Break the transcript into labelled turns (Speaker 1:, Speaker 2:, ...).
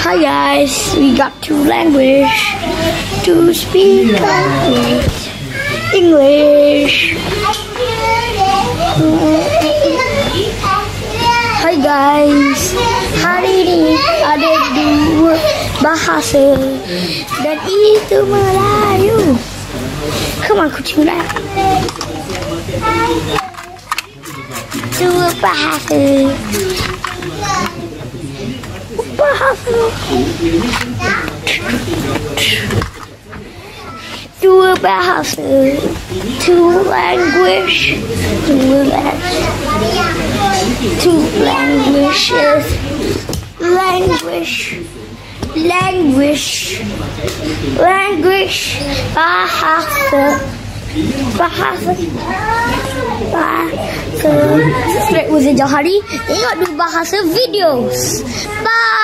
Speaker 1: Hi guys, we got two language to speak language. English. Hai guys, hari ini ada dua bahasa dan itu Melayu. Come on, kucing Bahasa. Dua bahasa. Two language. Two language. Two languages. Language. Language. Language. Bahasa. Bahasa. Subscribe Uzin Johari. Tengok dua bahasa videos. Bye.